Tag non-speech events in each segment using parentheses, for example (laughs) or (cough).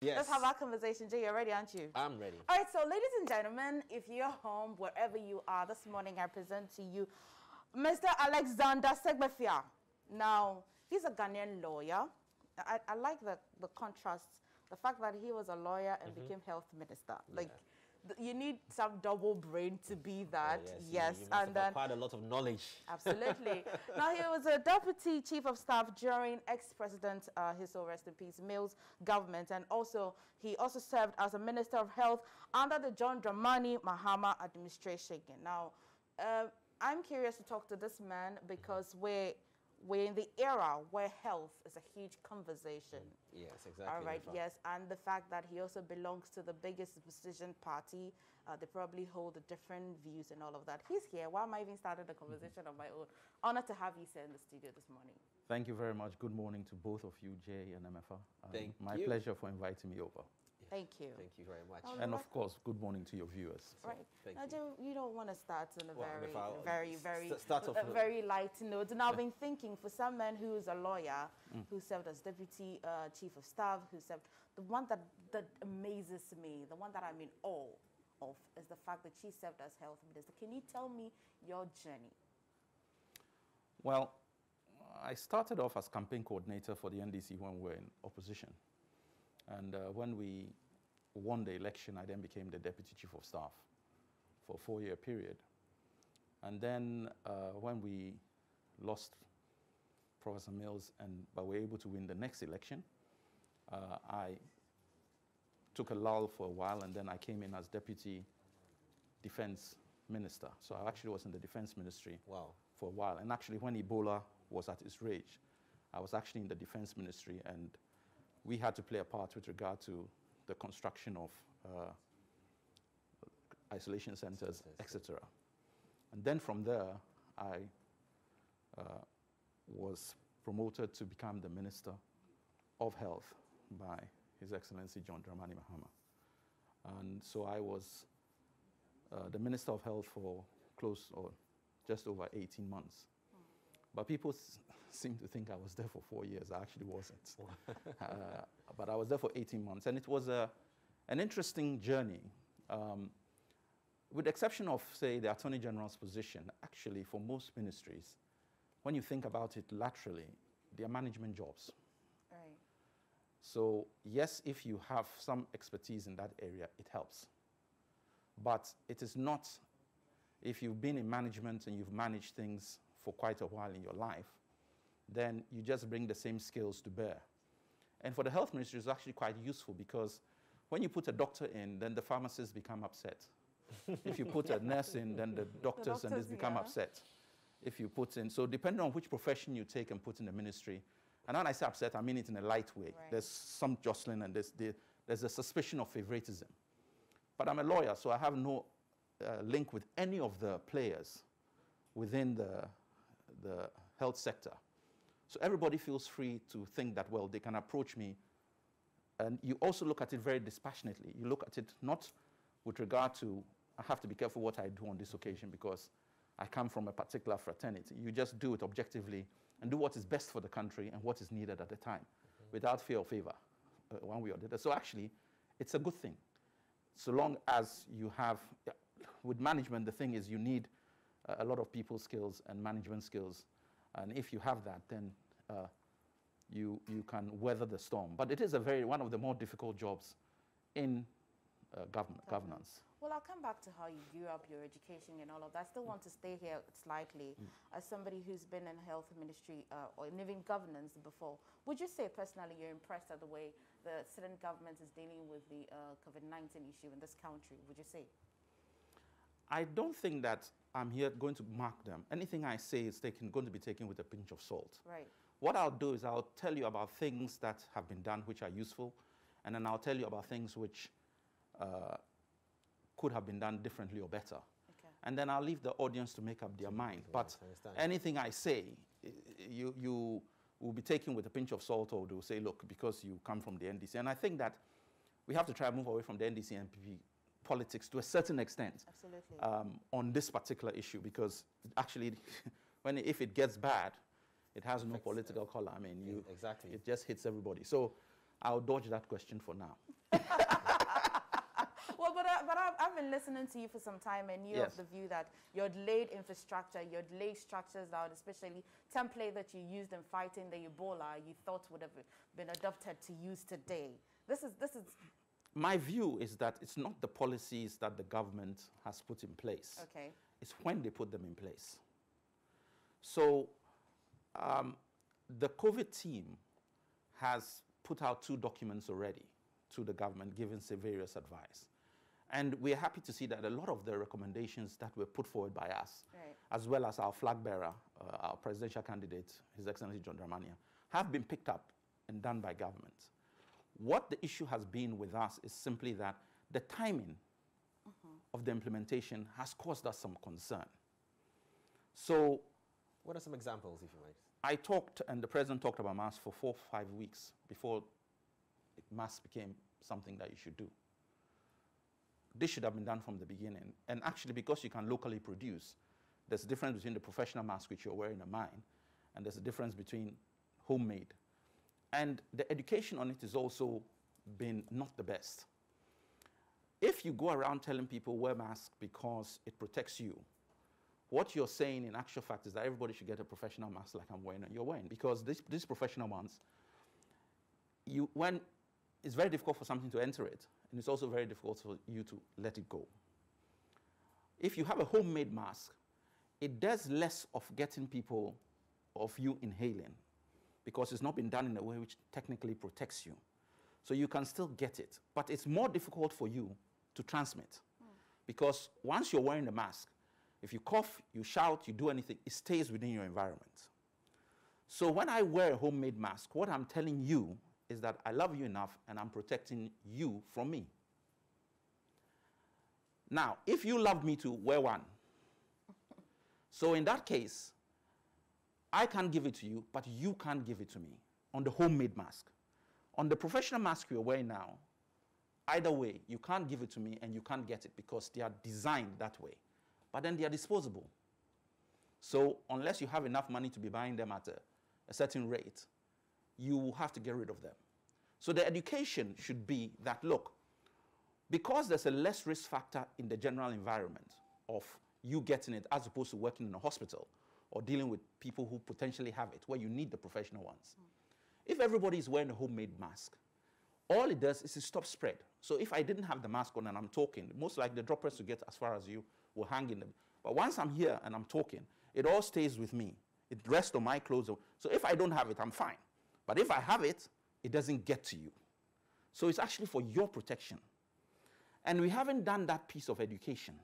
Yes. Let's have our conversation. Jay, you're ready, aren't you? I'm ready. All right, so ladies and gentlemen, if you're home, wherever you are, this morning I present to you Mr. Alexander Segbefia. Now, he's a Ghanaian lawyer. I, I like the, the contrast, the fact that he was a lawyer and mm-hmm. became health minister. Like, you need some double brain to be that. Oh, yes, yes, you- you and have then acquired a lot of knowledge. (laughs) Absolutely. now, he was a deputy chief of staff during ex-president, uh, his soul rest in peace, Mills government, and also he also served as a minister of health under the John Dramani Mahama administration. Now, uh, I'm curious to talk to this man because we're we're in the era where health is a huge conversation. Yes, exactly. All right, yes, and the fact that he also belongs to the biggest opposition party, uh, they probably hold the different views and all of that. He's here. Why am I even starting the conversation on my own? Honor to have you, sir, in the studio this morning. Thank you very much. Good morning to both of you, Jay and Emefa. Um, Thank my you. pleasure for inviting me over. Thank you. Thank you very much. Oh, And of course, good morning to your viewers. Right. Thank now, you. Joe, you don't want to start on a Well, very, I'll very, very, start off a very light note. And I've been thinking for some man who is a lawyer, Mm. who served as deputy uh, chief of staff, who served, the one that, that amazes me, the one that I'm in awe of, is the fact that she served as health minister. Can you tell me your journey? Well, I started off as campaign coordinator for the NDC when we were in opposition. And uh, when we won the election, I then became the deputy chief of staff for a four-year period. And then uh, when we lost Professor Mills, and but were able to win the next election, uh, I took a lull for a while, and then I came in as deputy defense minister. So I actually was in the defense ministry Wow. for a while. And actually, when Ebola was at its rage, I was actually in the defense ministry, and we had to play a part with regard to the construction of uh, isolation centers, etc. And then from there, I uh, was promoted to become the Minister of Health by His Excellency John Dramani Mahama. And so I was uh, the Minister of Health for close or just over 18 months. But people s- seem to think I was there for four years. I actually wasn't. (laughs) uh, but I was there for 18 months. And it was a, an interesting journey. Um, with the exception of, say, the Attorney General's position, actually, for most ministries, when you think about it laterally, they are management jobs. Right. So, yes, if you have some expertise in that area, it helps. But it is not, if you've been in management and you've managed things for quite a while in your life, then you just bring the same skills to bear. And for the health ministry, it's actually quite useful because when you put a doctor in, then the pharmacists become upset. if you put a (laughs) nurse in, then the doctors, and this become yeah. upset. If you put in, so depending on which profession you take and put in the ministry, and when I say upset, I mean it in a light way. Right. There's some jostling and there's, there- there's a suspicion of favoritism. But I'm a lawyer, so I have no uh, link with any of the players within the, the health sector. So everybody feels free to think that, well, they can approach me. And you also look at it very dispassionately. You look at it not with regard to, I have to be careful what I do on this occasion because I come from a particular fraternity. You just do it objectively and do what is best for the country and what is needed at the time without fear or favor, uh, one way or the other. So actually, it's a good thing. So long as you have, with management, the thing is you need a lot of people skills and management skills. And if you have that, then uh, you, you can weather the storm. But it is a very, one of the more difficult jobs in uh, government, governance. Well, I'll come back to how you grew up, your education, and all of that. I still want to stay here slightly as somebody who's been in health ministry uh, or even governance before. Would you say personally you're impressed at the way the student government is dealing with the uh, COVID-19 issue in this country? Would you say? I don't think that I'm here going to mark them. Anything I say is taken, going to be taken with a pinch of salt. Right. What I'll do is I'll tell you about things that have been done which are useful, and then I'll tell you about things which uh, could have been done differently or better. Okay. And then I'll leave the audience to make up their mind. But I anything I say, i- i- you, you will be taken with a pinch of salt, or they'll say, look, because you come from the NDC. And I think that we have to try and move away from the NDC and NPP politics to a certain extent Absolutely. um, on this particular issue because actually, (laughs) when if it gets bad, it has no Affects, political color. I mean, you, exactly. it just hits everybody. So I'll dodge that question for now. (laughs) well, but, uh, but I've, I've, been listening to you for some time, and you yes. have the view that your delayed infrastructure, your delayed laid structures out, especially template that you used in fighting the Ebola, you thought would have been adopted to use today. This is this is. My view is that it's not the policies that the government has put in place. Okay. It's when they put them in place. So, um, the COVID team has put out two documents already to the government, giving various advice. And we're happy to see that a lot of the recommendations that were put forward by us, right. as well as our flag bearer, uh, our presidential candidate, His Excellency John Dramani, have been picked up and done by government. What the issue has been with us is simply that the timing of the implementation has caused us some concern. So, what are some examples, if you might? I talked, and the president talked about masks for four, five weeks before masks became something that you should do. This should have been done from the beginning. And actually, because you can locally produce, there's a difference between the professional mask which you're wearing in a mine, and there's a difference between homemade. And the education on it has also been not the best. If you go around telling people wear masks because it protects you, what you're saying in actual fact is that everybody should get a professional mask like I'm wearing and you're wearing because these professional ones, you, when it's very difficult for something to enter it, and it's also very difficult for you to let it go. If you have a homemade mask, it does less of getting people of you inhaling because it's not been done in a way which technically protects you. So you can still get it, but it's more difficult for you to transmit mm. because once you're wearing the mask, if you cough, you shout, you do anything, it stays within your environment. So when I wear a homemade mask, what I'm telling you is that I love you enough and I'm protecting you from me. Now, if you love me to wear one, so in that case, I can't give it to you, but you can't give it to me on the homemade mask. On the professional mask you're wearing now, either way, you can't give it to me and you can't get it because they are designed that way. But then they are disposable. So unless you have enough money to be buying them at a, a certain rate, you will have to get rid of them. So the education should be that, look, because there's a less risk factor in the general environment of you getting it as opposed to working in a hospital or dealing with people who potentially have it, where you need the professional ones. If everybody is wearing a homemade mask, all it does is to stop spread. So if I didn't have the mask on and I'm talking, most likely the droplets to get as far as you will hang in them. But once I'm here and I'm talking, it all stays with me. It rests on my clothes. So if I don't have it, I'm fine. But if I have it, it doesn't get to you. So it's actually for your protection. And we haven't done that piece of education.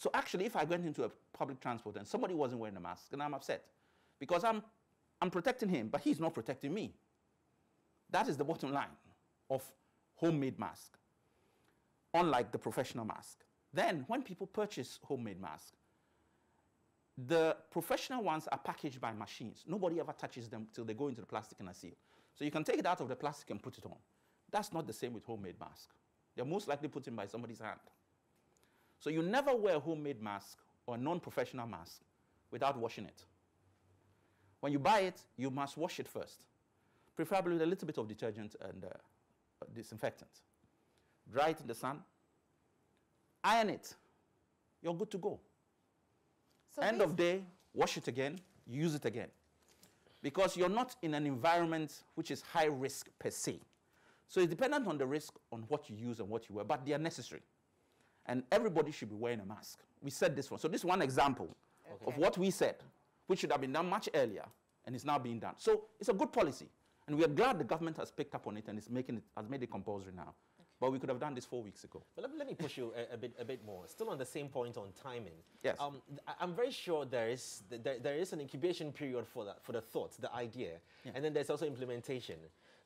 So actually, if I went into a public transport and somebody wasn't wearing a mask, then I'm upset. Because I'm, I'm protecting him, but he's not protecting me. That is the bottom line of homemade mask, unlike the professional mask. Then, when people purchase homemade masks, the professional ones are packaged by machines. Nobody ever touches them till they go into the plastic and a seal. So you can take it out of the plastic and put it on. That's not the same with homemade mask. They're most likely put in by somebody's hand. So you never wear a homemade mask or a non-professional mask without washing it. When you buy it, you must wash it first, preferably with a little bit of detergent and uh, disinfectant. Dry it in the sun, iron it. You're good to go. So End of day, wash it again, use it again. Because you're not in an environment which is high risk per se. So it's dependent on the risk on what you use and what you wear, but they are necessary. And everybody should be wearing a mask. We said this one. So this is one example okay. of what we said, which should have been done much earlier, and is now being done. So it's a good policy. And we are glad the government has picked up on it and is making it, has made it compulsory now. But we could have done this four weeks ago. But let, let me push you a, a, bit, a bit more. Still on the same point on timing. Yes. Um, I'm very sure there is, there, there is an incubation period for, that, for the thought, the idea, yeah. and then there's also implementation.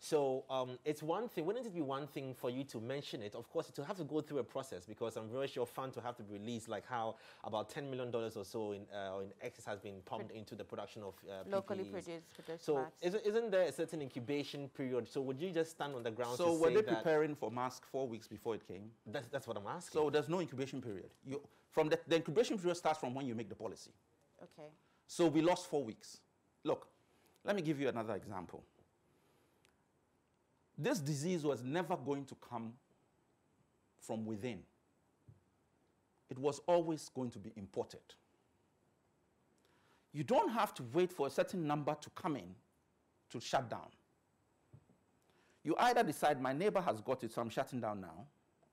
So um, it's one thing, wouldn't it be one thing for you to mention it? Of course, to have to go through a process because I'm very sure fund to have to release like how about $10 million or so in, uh, in excess has been pumped Pro into the production of uh, Locally produced, produced So isn't, isn't, there a certain incubation period? So would you just stand on the ground So were they preparing for mask four weeks before it came? That's, that's what I'm asking. So there's no incubation period. You, from the, the incubation period starts from when you make the policy. Okay. So we lost four weeks. Look, let me give you another example this disease was never going to come from within. It was always going to be imported. You don't have to wait for a certain number to come in to shut down. You either decide my neighbor has got it, so I'm shutting down now,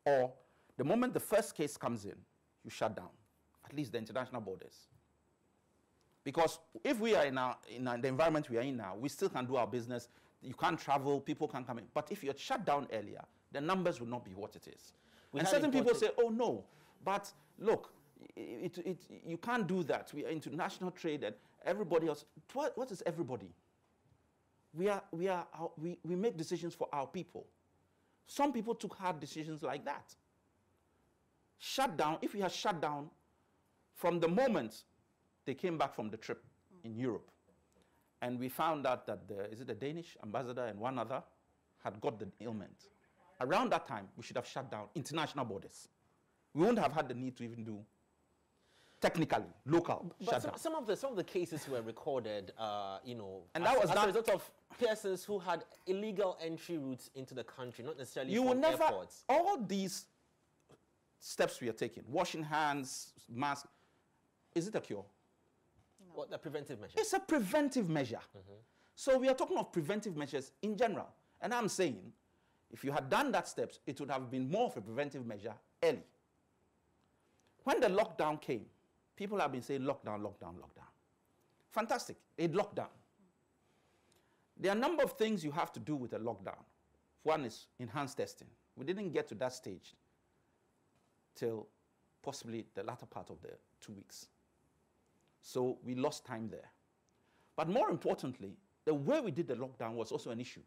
or the moment the first case comes in, you shut down, at least the international borders. Because if we are in, our, in the environment we are in now, we still can do our business. You can't travel, people can't come in. But if you're shut down earlier, the numbers will not be what it is. We and certain people say, oh no, but look, it, it, you can't do that. We are international trade and everybody else. What, what is everybody? We, are, we, are, we, we make decisions for our people. Some people took hard decisions like that. Shut down, if we had shut down from the moment they came back from the trip in Europe, and we found out that the, is it the Danish ambassador and one other had got the ailment. Around that time, we should have shut down international borders. We wouldn't have had the need to even do technically local But some, shutdown. some of the some of the cases were recorded, uh, you know, And as, that was as a result of persons who had illegal entry routes into the country, not necessarily you will never airports. all these steps we are taking washing hands mask is it a cure What the preventive measures? it's a preventive measure. Mm-hmm. So we are talking of preventive measures in general. And i'm saying if you had done that steps it would have been more of a preventive measure early. When the lockdown came people have been saying lockdown lockdown lockdown. Fantastic. A lockdown there are a number of things you have to do with a lockdown. One is enhanced testing. We didn't get to that stage till possibly the latter part of the two weeks. So we lost time there. But more importantly, the way we did the lockdown was also an issue.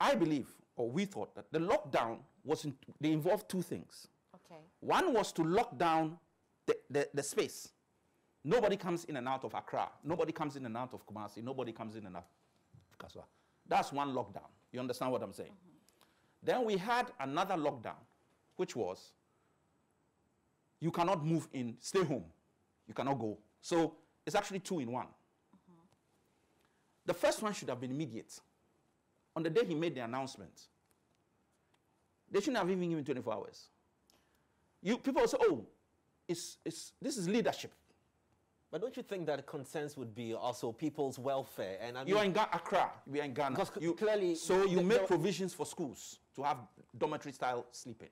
I believe, or we thought, that the lockdown was, in, they involved two things. Okay. One was to lock down the, the, the space. Nobody comes in and out of Accra. Nobody comes in and out of Kumasi. Nobody comes in and out of Kasoa. That's one lockdown. You understand what I'm saying? Mm-hmm. Then we had another lockdown, which was you cannot move in, stay home. You cannot go. So it's actually two in one. The first one should have been immediate. On the day he made the announcement, they shouldn't have even given 24 hours. You, people will say, oh, it's, it's, this is leadership. But don't you think that concerns would be also people's welfare? And I mean, You are in Ga- Accra, we are in Ghana. You- clearly so you make provisions for schools to have dormitory style sleeping.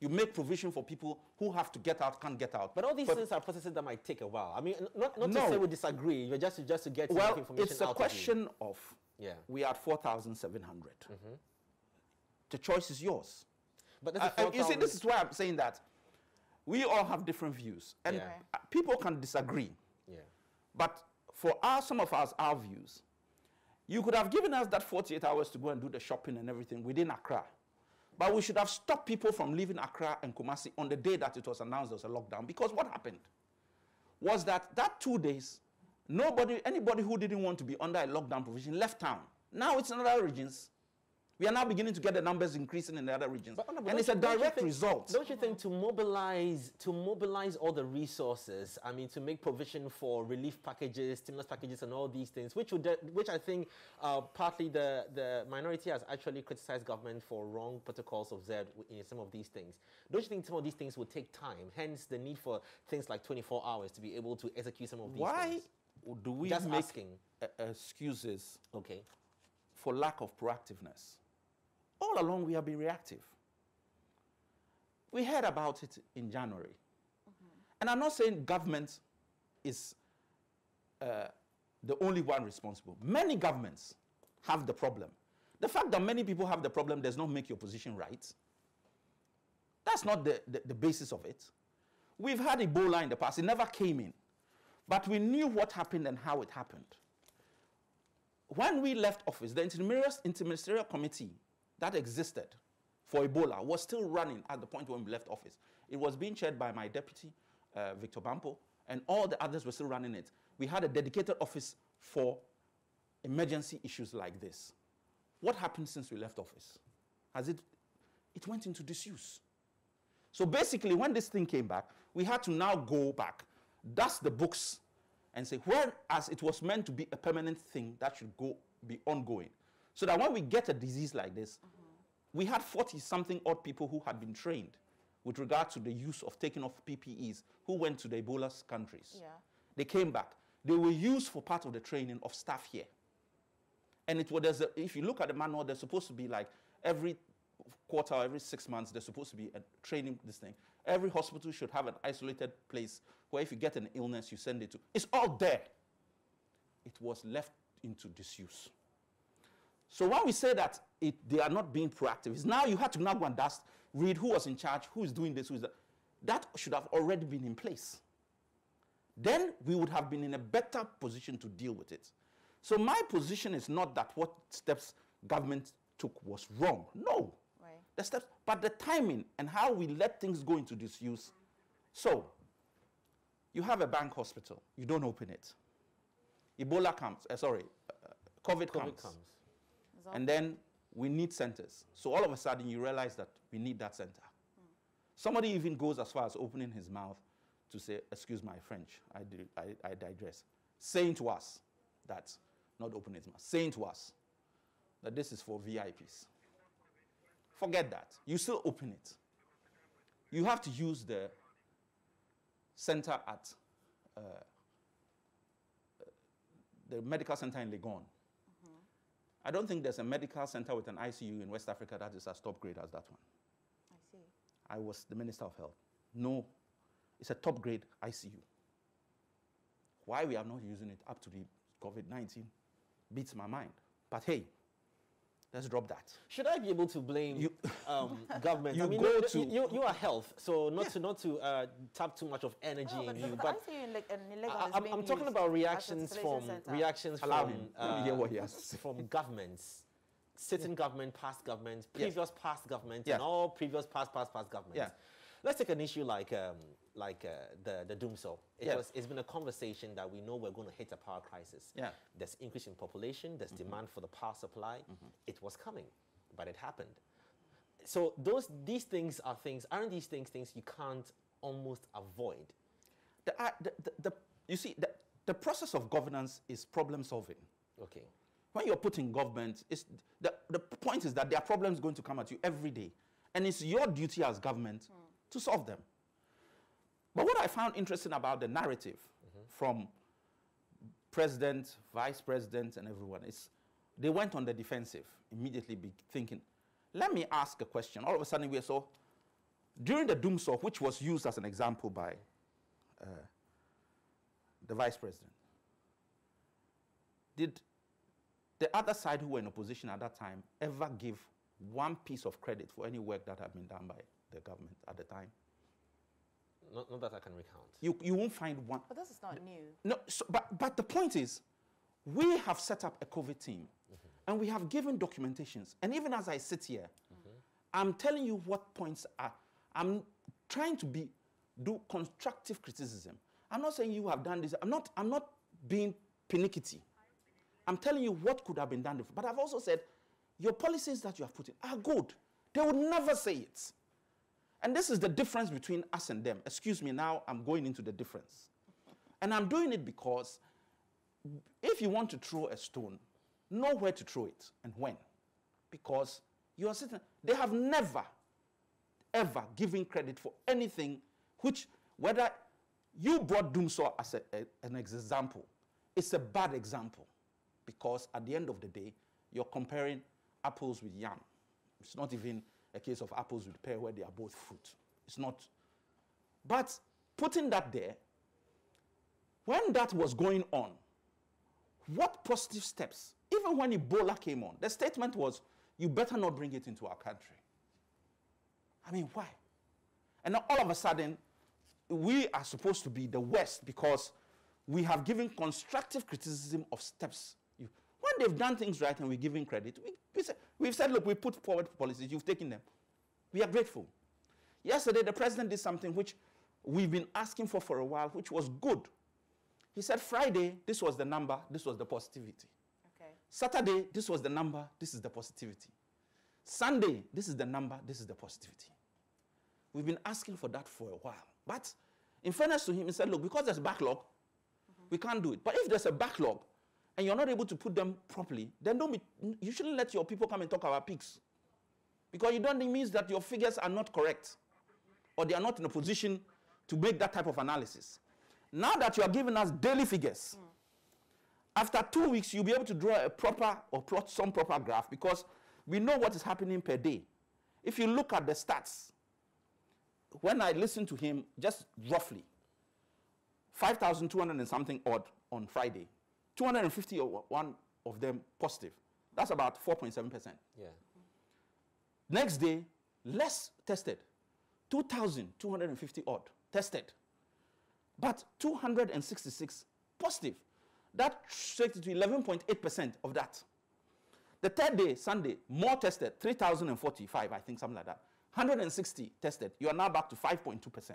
You make provision for people who have to get out, can't get out. but all these For- things are processes that might take a while. I mean, not, not No. to say we disagree, but just to, just to get well, information it's a out of question of Yeah. we are at 4,700. The choice is yours. But Uh, uh, you see, this is why I'm saying that we all have different views, and Yeah. uh, people can disagree. yeah. But for us, some of us, our views, you could have given us that 48 hours to go and do the shopping and everything within Accra. But we should have stopped people from leaving Accra and Kumasi on the day that it was announced there was a lockdown. Because what happened was that that two days, nobody, anybody who didn't want to be under a lockdown provision left town. Now it's in other regions. We are now beginning to get the numbers increasing in the other regions. But, and it's a direct think- result. Don't you think to mobilize to mobilize all the resources, I mean, to make provision for relief packages, stimulus packages, and all these things, which would, which I think uh, partly the the minority has actually criticized government for wrong protocols observed in some of these things. Don't you think some of these things would take time? Hence, the need for things like 24 hours to be able to execute some of these Why things. do we Just make asking. excuses Okay. for lack of proactiveness. All along, we have been reactive. We heard about it in January. And I'm not saying government is uh, the only one responsible. Many governments have the problem. The fact that many people have the problem does not make your position right. That's not the, the, the basis of it. We've had Ebola in the past, it never came in. But we knew what happened and how it happened when we left office, the interministerial committee that existed for Ebola was still running at the point when we left office. It was being chaired by my deputy, uh, Victor Bampoe, and all the others were still running it. We had a dedicated office for emergency issues like this. What happened since we left office? Has it, it went into disuse. So basically, when this thing came back, we had to now go back, dust the books, and say, whereas it was meant to be a permanent thing that should go be ongoing. So that when we get a disease like this, we had 40 something odd people who had been trained with regard to the use of taking off PPEs who went to the Ebola countries. Yeah. They came back. They were used for part of the training of staff here. And it was, a, if you look at the manual, there's supposed to be like every quarter, every six months, there's supposed to be a training this thing. Every hospital should have an isolated place where if you get an illness, you send it to. It's all there. It was left into disuse. So when we say that it, they are not being proactive, it's now you have to now go and dust, read who was in charge, who is doing this, who is that. That should have already been in place. Then we would have been in a better position to deal with it. So my position is not that what steps government took was wrong. No. Right. The steps, but the timing and how we let things go into disuse. So, you have a bank hospital, you don't open it. Ebola comes, uh, sorry, uh, COVID, COVID comes, comes. All- and then we need centers. So all of a sudden you realize that we need that center. Somebody even goes as far as opening his mouth to say, excuse my French, I, di- I, I digress, saying to us that, not opening his mouth, saying to us that this is for VIPs. Forget that. You still open it. You have to use the center at uh, the medical center in Legon. I don't think there's a medical center with an ICU in West Africa that is as top grade as that one. I see. I was the Minister of Health. No, it's a top grade ICU. Why we are not using it up to the COVID 19 beats my mind. But hey, let's drop that. Should I be able to blame You- (laughs) um, (laughs) government? You I mean, go no, to- you, you, you are health, so not Yeah. to not to uh, tap too much of energy No, in you. but, But I see in, like, in Legon I, is I'm, I'm talking about reactions from center. reactions Allow from him. Let hear what he has from governments, sitting government, past governments, Yes. previous past governments, Yeah. and all previous past past past governments. Yeah. Let's take an issue like um, like uh, the the dumsor. It Yeah. was it's been a conversation that we know we're going to hit a power crisis. Yeah. There's increase in population. There's demand for the power supply. It was coming, but it happened. So those these things are things. Aren't these things things you can't almost avoid? The, uh, the, the, the, you see, the, the process of governance is problem solving. Okay. When you're put in government, it's, the, the point is that there are problems going to come at you every day. And it's your duty as government to solve them. But what I found interesting about the narrative from president, vice president, and everyone is they went on the defensive, immediately be thinking, let me ask a question. All of a sudden, we saw during the dumsor, which was used as an example by uh, the vice president, did the other side who were in opposition at that time ever give one piece of credit for any work that had been done by the government at the time? Not, not that I can recount. You, you won't find one. But this is not new. No, so, but, but the point is, we have set up a COVID team mm-hmm. and we have given documentations. And even as I sit here, mm-hmm. I'm telling you what points are. I'm trying to be, do constructive criticism. I'm not saying you have done this. I'm not, I'm not being pinicky. I'm telling you what could have been done. different. But I've also said, your policies that you have put in are good. They would never say it. And this is the difference between us and them. Excuse me, now I'm going into the difference. And I'm doing it because if you want to throw a stone, know where to throw it and when. Because you are sitting, they have never, ever given credit for anything which, whether you brought Dumsor as a, a- an example, it's a bad example. Because at the end of the day, you're comparing apples with yam. It's not even a case of apples with pear where they are both fruit. It's not. But putting that there, when that was going on, what positive steps, even when Ebola came on, the statement was, you better not bring it into our country. I mean, why? And now all of a sudden, we are supposed to be the West because we have given constructive criticism of steps. When they've done things right and we're giving credit, we, we say, we've said, look, we put forward policies, you've taken them. We are grateful. Yesterday, the president did something which we've been asking for for a while, which was good. He said, Friday, this was the number, this was the positivity. Okay. Saturday, this was the number, this is the positivity. Sunday, this is the number, this is the positivity. We've been asking for that for a while. But in fairness to him, he said, look, because there's backlog, we can't do it. But if there's a backlog, and you're not able to put them properly, then don't be, you shouldn't let your people come and talk about peaks. Because you don't it means that your figures are not correct or they are not in a position to make that type of analysis. Now that you are giving us daily figures, mm. after two weeks, you'll be able to draw a proper or plot some proper graph because we know what is happening per day. If you look at the stats, when I listened to him, just roughly, 5,200 and something odd on Friday, 251 of them positive. That's about 4.7%. Yeah. Next day, less tested. 2,250 odd tested. But 266 positive. That takes to 11.8% of that. The third day, Sunday, more tested, 3,045, I think, something like that. 160 tested. You are now back to 5.2%.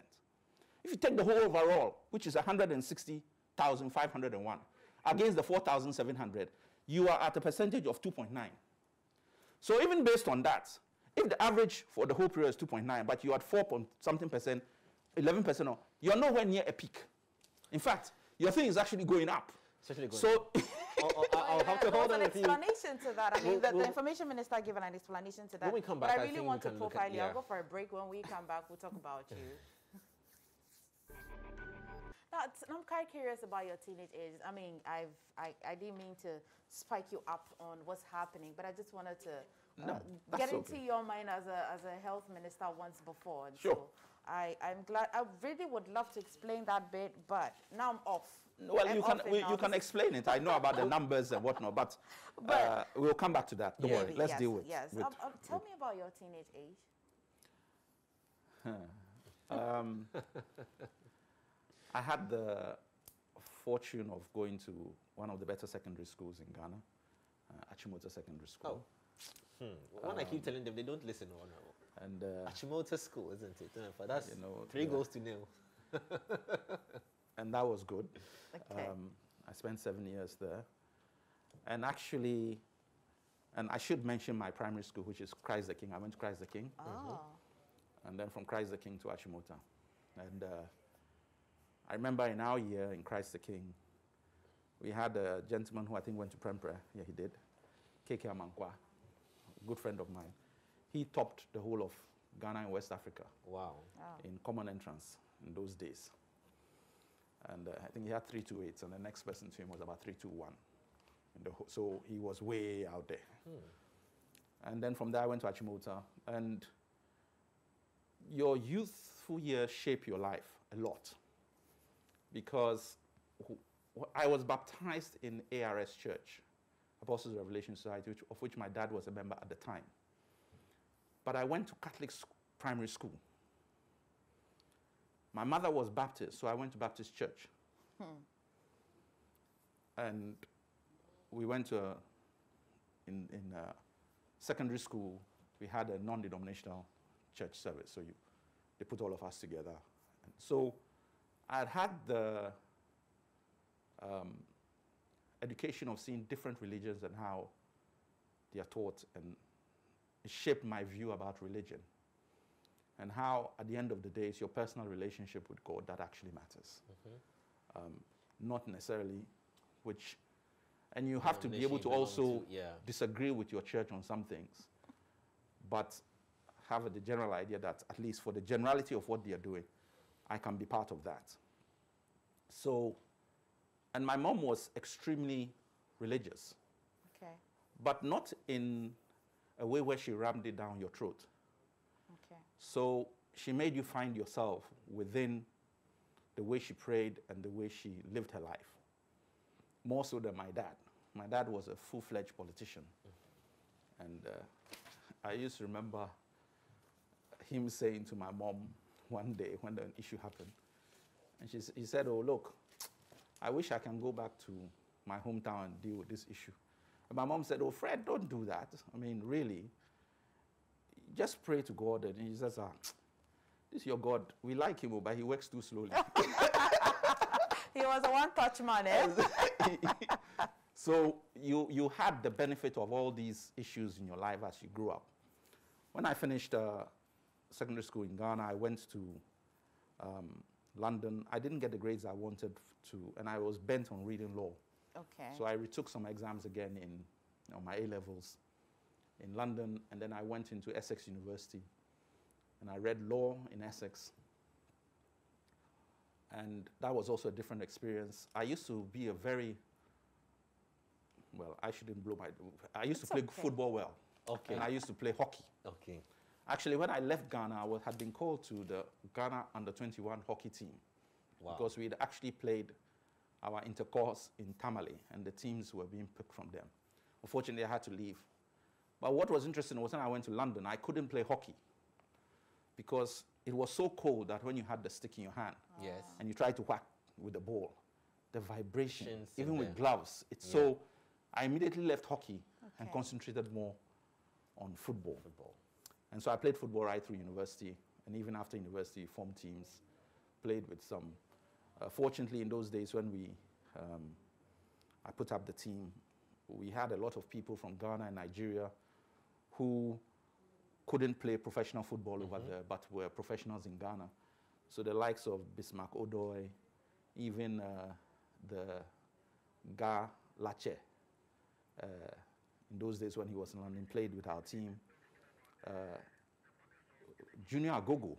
If you take the whole overall, which is 160,501, against the 4,700, you are at a percentage of 2.9. So even based on that, if the average for the whole period is 2.9, but you're at 4 point something percent, 11 percent, you're nowhere near a peak. In fact, your thing is actually going up. It's actually going so up. (laughs) I'll, I'll, I'll have to hold an explanation to that. I mean, we'll, the, we'll, the, information minister given an explanation to that. When we come back, but I really I want to profile at, you. I'll go for a break. When we come back, we'll talk about you. Now, I'm quite curious about your teenage age. I mean, I've, I, I didn't mean to spike you up on what's happening, but I just wanted to uh, get into okay. your mind as a, as a health minister once before. And sure. So I, I'm glad, I really would love to explain that bit, but now I'm off. Well, I'm you can, we, you can explain it. I know about the (laughs) numbers and whatnot, but, (laughs) but uh, we'll come back to that. Don't worry. Let's yes, deal with Yes. With, um, um, tell with me about your teenage age. (laughs) um, I had the fortune of going to one of the better secondary schools in Ghana, uh, Achimota Secondary School. Oh. Hmm. When um, I keep telling them, they don't listen. Oh, no. And uh, Achimota School, isn't it? That's you know, three goals to nil. and that was good. Okay. Um, I spent seven years there. And actually, and I should mention my primary school, which is Christ the King. I went to Christ the King. Oh. And then from Christ the King to Achimota. And uh, I remember in our year in Christ the King, we had a gentleman who I think went to Prempeh. Yeah, he did. KK Amankwa, a good friend of mine. He topped the whole of Ghana and West Africa. Wow. wow. In common entrance in those days. And uh, I think he had 328s, and the next person to him was about 321. so he was way out there. Hmm. And then from there, I went to Achimota. And your youthful years shape your life a lot because I was baptized in ARS Church, Apostles of Revelation Society, which, of which my dad was a member at the time. But I went to Catholic primary school. My mother was Baptist, so I went to Baptist church. Hmm. And we went to, a, in, in a secondary school, we had a non denominational church service. So you, they put all of us together. And so I had had the um, education of seeing different religions and how they are taught, and it shaped my view about religion and how, at the end of the day, it's your personal relationship with God that actually matters. Mm-hmm. Um, not necessarily which, and you have to be able to also to, yeah. disagree with your church on some things, but have the general idea that, at least for the generality of what they are doing, I can be part of that. So, and my mom was extremely religious. Okay. But not in a way where she rammed it down your throat. Okay. So she made you find yourself within the way she prayed and the way she lived her life. More so than my dad. My dad was a full fledged politician. And uh, I used to remember him saying to my mom, one day when the issue happened. And she, he said, Oh, look, I wish I can go back to my hometown and deal with this issue. And my mom said, Oh, Fred, don't do that. I mean, really, just pray to God. And he says, ah, This is your God. We like him, but he works too slowly. (laughs) he was a one touch man, eh? (laughs) so you, you had the benefit of all these issues in your life as you grew up. When I finished uh, secondary school in Ghana. I went to um, London. I didn't get the grades I wanted to, and I was bent on reading law. Okay. So I retook some exams again in you know, my A levels in London, and then I went into Essex University, and I read law in Essex. And that was also a different experience. I used to be a very well, I shouldn't blow my. I used It's to play okay. football well, Okay. and I used to play hockey. Okay. Actually, when I left Ghana, I was, had been called to the Ghana under 21 hockey team Wow. because we had actually played our intercourse in Tamale, and the teams were being picked from them. Unfortunately, I had to leave. But what was interesting was when I went to London, I couldn't play hockey because it was so cold that when you had the stick in your hand yes. and you tried to whack with the ball, the vibration, Vibrations even with gloves, it's Yeah. so. I immediately left hockey and concentrated more on football. Football. And so I played football right through university, and even after university, formed teams, played with some. Uh, fortunately, in those days when we, um, I put up the team, we had a lot of people from Ghana and Nigeria who couldn't play professional football over there, but were professionals in Ghana. So the likes of Bismarck Odoy, even uh, the Ga Lache, uh, in those days when he was in London, played with our team. Uh, Junior Agogo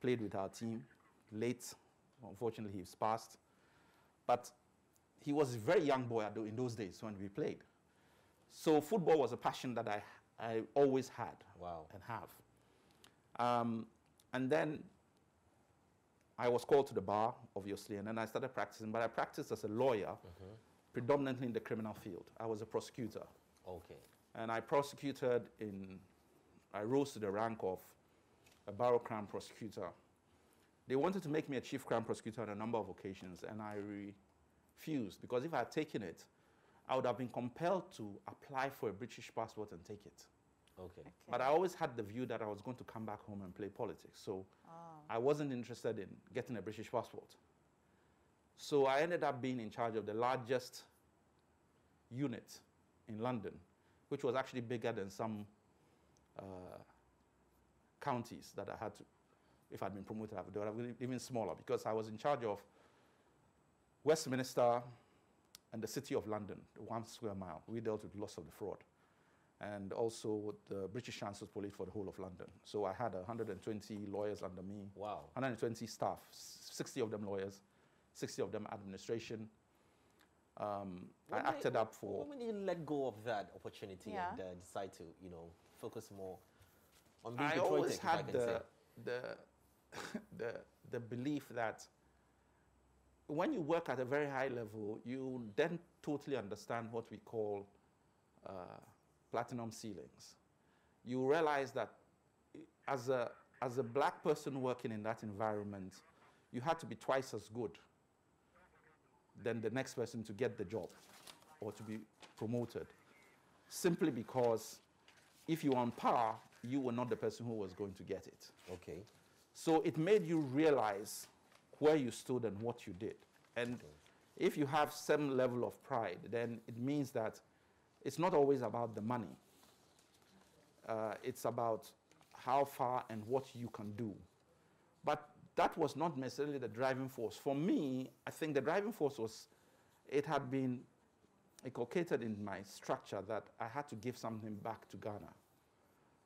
played with our team late. Unfortunately, he's passed. But he was a very young boy in those days when we played. So football was a passion that I, I always had Wow. and have. Um, and then I was called to the bar, obviously, and then I started practicing. But I practiced as a lawyer, predominantly in the criminal field. I was a prosecutor Okay. And I prosecuted in, I rose to the rank of a borough crown prosecutor. They wanted to make me a chief crown prosecutor on a number of occasions, and I refused because if I had taken it, I would have been compelled to apply for a British passport and take it. Okay. Okay. But I always had the view that I was going to come back home and play politics. So Oh. I wasn't interested in getting a British passport. So I ended up being in charge of the largest unit in London, which was actually bigger than some uh, counties that I had to, if I'd been promoted, I would- have been even smaller because I was in charge of Westminster and the City of London, one square mile. We dealt with lots of the fraud. And also the British Chancellor's Police for the whole of London. So I had 120 lawyers under me, Wow. 120 staff, 60 of them lawyers, 60 of them administration. Um, I acted up for. When you let go of that opportunity Yeah. and uh, decide to, you know, focus more on being I patriotic, always if I had can the, say. the, (laughs) the, the belief that when you work at a very high level, you then totally understand what we call uh, platinum ceilings. You realize that as a, as a black person working in that environment, you had to be twice as good than the next person to get the job or to be promoted. Simply because if you were on par, you were not the person who was going to get it. Okay. So it made you realize where you stood and what you did. And if you have some level of pride, then it means that it's not always about the money. Uh, it's about how far and what you can do. But that was not necessarily the driving force. For me, I think the driving force was it had been inculcated in my structure that I had to give something back to Ghana.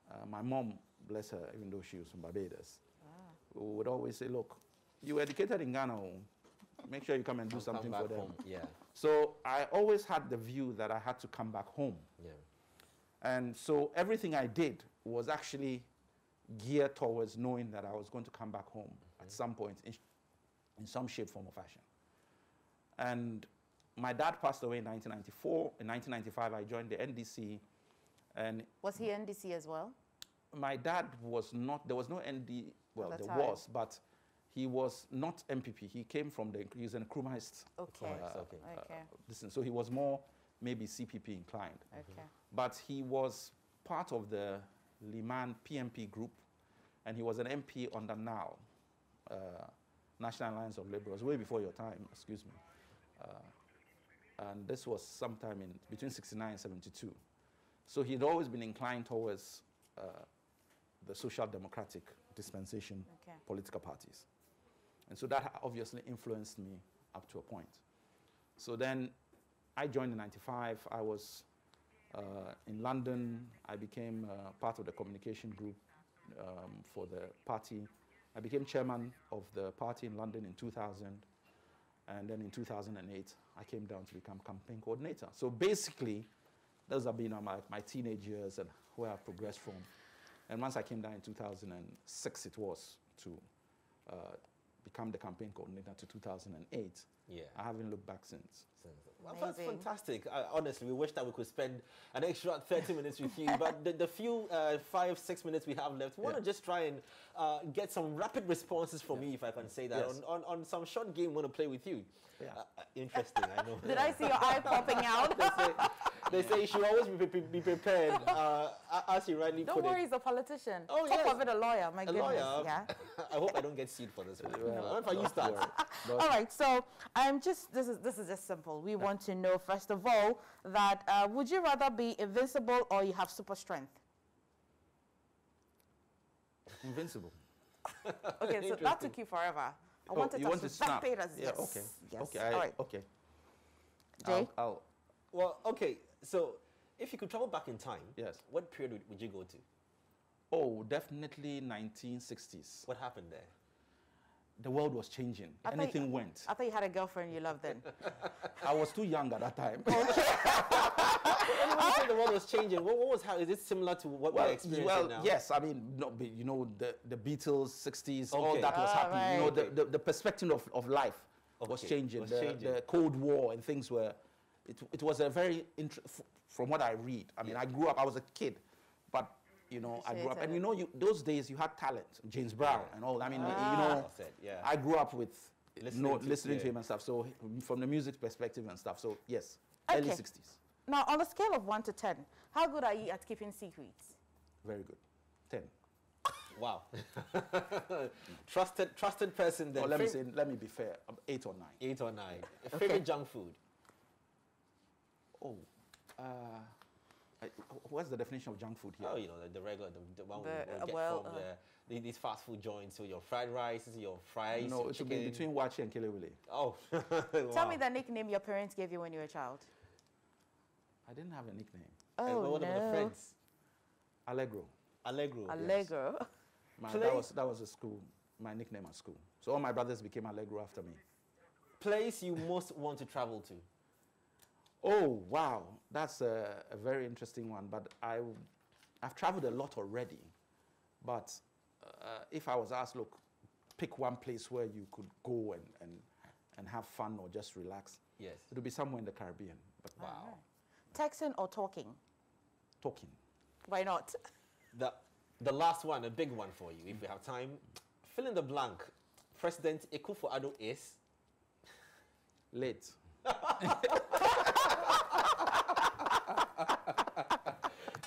Uh, my mom, bless her, even though she was from Barbados, would always say, look, you were educated in Ghana, oh, make sure you come and do I'll something for them. home. Yeah. So I always had the view that I had to come back home. Yeah. And so everything I did was actually geared towards knowing that I was going to come back home at some point in, in some shape, form, or fashion. And my dad passed away in 1994. In 1995, I joined the NDC. And Was he NDC as well? my dad was not, there was no ND, well, the there time. was, but he was not NPP. He came from the, he was an Nkrumahist. Okay. Right, okay. Okay. Uh, uh, Listen, so he was more maybe CPP inclined. Okay. Mm-hmm. But he was part of the Limann PNP group, and he was an MP under NOW, uh, National Alliance of Liberals, way before your time, excuse me. Uh, and this was sometime in between 69 and 72. So he'd always been inclined towards uh, the social democratic dispensation Okay. political parties. And so that obviously influenced me up to a point. So then I joined in 95. I was uh, in London. I became uh, part of the communication group um, for the party. I became chairman of the party in London in 2000. And then in 2008, I came down to become campaign coordinator. So basically, those have been my, my teenage years and where I've progressed from. And once I came down in 2006, it was to uh, become the campaign coordinator to 2008. Yeah. I haven't looked back since. Well, that's fantastic. I, honestly, we wish that we could spend an extra (laughs) 30 minutes with you, but the, the few uh, five, six minutes we have left, we want to Yeah. just try and uh, get some rapid responses from you, if I can say that, Yes. on, on, on some short game we want to play with you. Yeah. Uh, interesting, I know. (laughs) Did I see your eye (laughs) popping out? They, say, they say you should always be, be, be prepared, uh, as you rightly Don't put worry, it. he's a politician. Oh, Top yes. of it, a lawyer. My A goodness. lawyer. Yeah. (laughs) I hope I don't get sued for this one. Well, What if you not to start? (laughs) All right, so I'm just this is this is just simple. We want to know first of all that uh, would you rather be invincible or you have super strength? Invincible. (laughs) Okay, so that took you forever. I Oh, wanted you us want to to snap? us. Yeah, yes. okay. Yes. Okay, I, All right, okay. Jay. I'll, I'll, Well, okay, so if you could travel back in time, Yes. what period would, would you go to? oh, definitely 1960s. What happened there? The world was changing. I thought you- Anything went. I thought you had a girlfriend you loved then. (laughs) I was too young at that time. When you say the world was changing, what, what was how? Is it similar to what well, we're experiencing well, now? yes. I mean, no, but you know, the, the Beatles, 60s, all Okay. that was Ah, happening. You know, the, the, the perspective of, of life was changing. was the, changing. the Cold War and things were. It, it was a very inter- from what I read. I mean, I grew up. I was a kid, but you know, I grew up, and you know, you, those days you had talent, James Brown Yeah. and all. I mean, Ah. you know, yeah. I grew up with Listening listening, to- listening to him and stuff. So from the music perspective and stuff. So yes, early 60s, now, on a scale of one to ten, how good are you at keeping secrets? very good. Ten. Wow. (laughs) trusted, trusted person. Then. Or let me say, let me be fair, eight or nine. eight or nine. Favorite junk food. Oh, uh, I, what's the definition of junk food here? Oh, you know the, the regular, the, the one we, The, we uh, get well, from uh, the, the, these fast food joints. So your fried rice, your fries, no, your it should chicken. be between Waakye and Kelewele. Oh, (laughs) Tell me the nickname your parents gave you when you were a child. I didn't have a nickname. And Oh, what about the friends? Allegro. Allegro. Allegro. (laughs) My, Play- that was that was a school, my nickname at school. So all my brothers became Allegro after me. Place you most want to travel to. Oh wow, that's a, a very interesting one. But I, I've traveled a lot already. But uh, if I was asked, look, pick one place where you could go and, and, and have fun or just relax, Yes. it would be somewhere in the Caribbean. But Wow. Texting or talking? talking. Why not? The, the last one, a big one for you, if we have time. Fill in the blank. President Akufo-Addo is. Late. (laughs)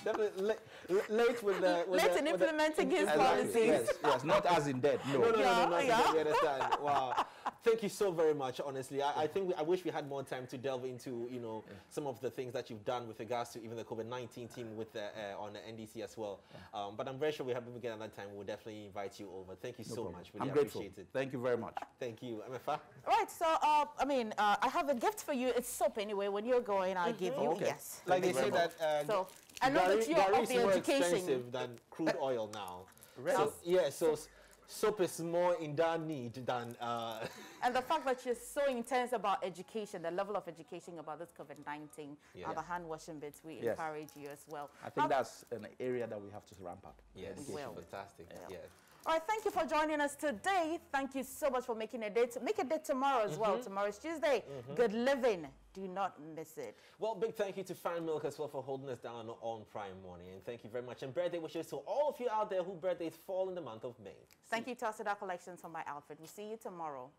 Definitely la- la- late with the. With Late the, in with the- implementing his Exactly, policies. Yes, yes, (laughs) not as in dead. No. No, no, no, Yeah, no, no, yeah. We understand. (laughs) Wow. Thank you so very much. Honestly, I, I think we, I wish we had more time to delve into you know some of the things that you've done with regards to even the COVID nineteen team with the, uh, on the NDC as well. Um, but I'm very sure we have we get another time. We'll definitely invite you over. Thank you No so problem. much. Really I'm grateful. appreciate it. Thank you very much. Thank you, Emefa. Right, so uh, I mean, uh, I have a gift for you. It's soap anyway. When you're going, I'll give you. Okay. Yes. Like they say that. Uh, So I know Gary- that you're of is the more education. expensive than crude oil now. Really? So, yeah, so s- soap is more in that need than. Uh, (laughs) And the fact that you're so intense about education, the level of education about this COVID 19 Yeah. and the hand washing bits, we Yes. encourage you as well. I think How- that's an area that we have to ramp up. yes, We will. fantastic. Yeah. Yes. All right, thank you for joining us today. Thank you so much for making a date. Make a date tomorrow as Mm-hmm. well. Tomorrow is Tuesday. Good living. Do not miss it. Well, big thank you to Fan Milk as well for holding us down on Prime Morning. And thank you very much. And birthday wishes to all of you out there who birthdays fall in the month of May. Thank you to Asada Collections for my outfit. We'll see you tomorrow.